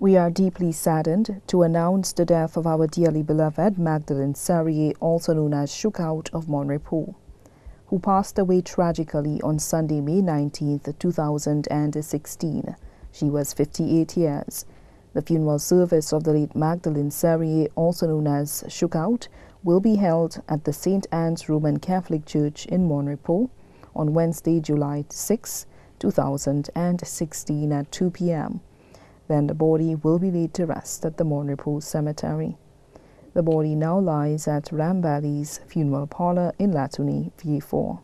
We are deeply saddened to announce the death of our dearly beloved Magdelene Serieux, also known as Shookout of Mon Repos, who passed away tragically on Sunday, May 19, 2016. She was 58 years. The funeral service of the late Magdelene Serieux, also known as Shookout, will be held at the St. Anne's Roman Catholic Church in Mon Repos on Wednesday, July 6, 2016 at 2 p.m. Then the body will be laid to rest at the Mon Repos Cemetery. The body now lies at Ram Valley's funeral parlor in Latouny, VA4.